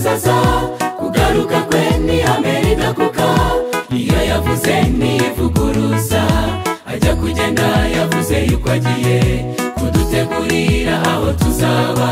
azaza kugaruka kwe ni ihame ridakuka iyo yavuze ntivuguruza ajya kugenda yavuze yuko agiye kudutegurira aho tuzaba.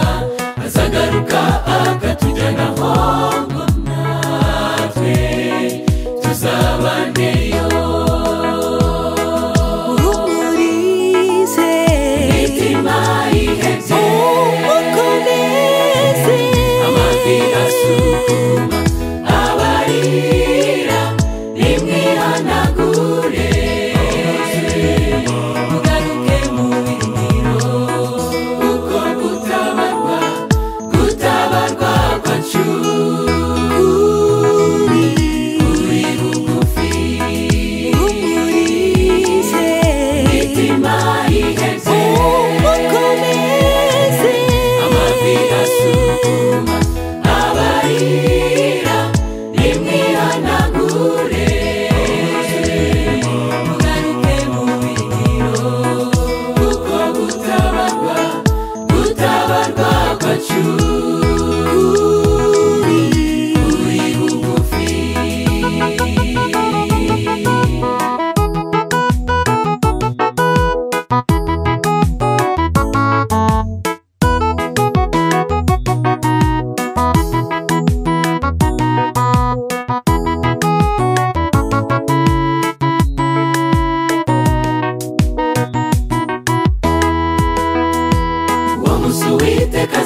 but you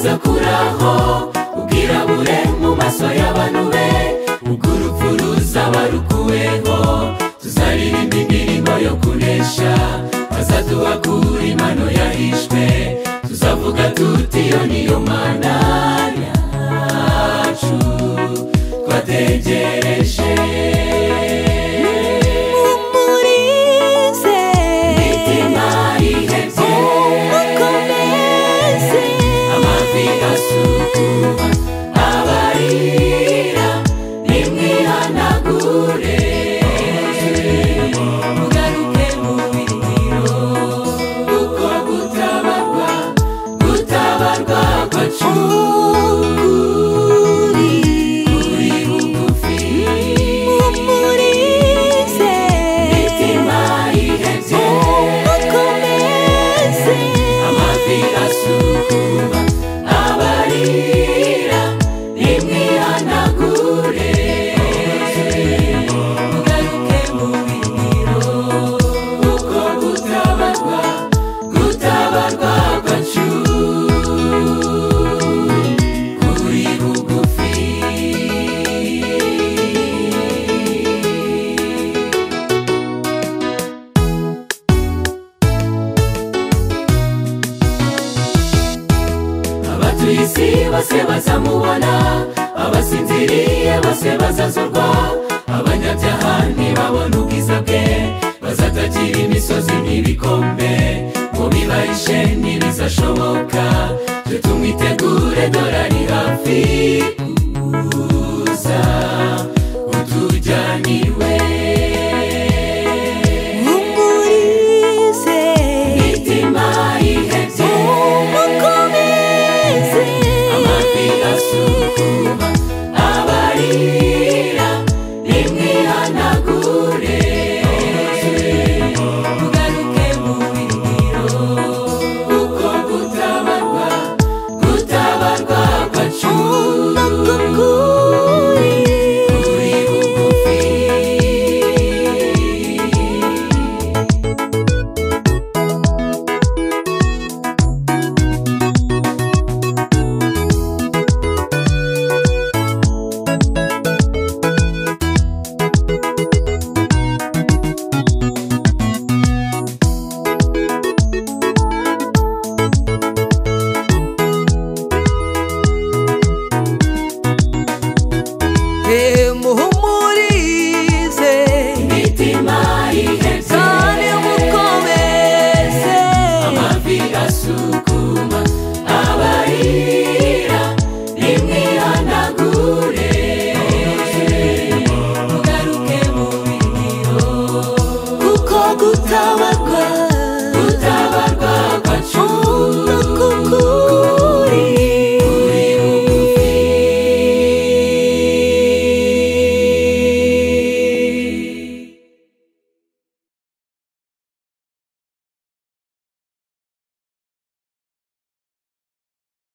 aza kuraho ubwirabure mu maso y'abantu be ubwo urupfu ruzaba rukuweho tuzaririmba indirimbo yo kunesha azaduha kuri mano yahishwe tuzavuga tuti iyo niyo mana. the abatuye base bazamubona abasinziriye bose bazazurwa abanyabyaha ntibabona ubwiza bwe bazatakira imisozi n'ibikombe mu bibahishe ntibizashoboka twe tumwitegure dore ari hafi kuza utujyaniwe abasukuma abayira kuko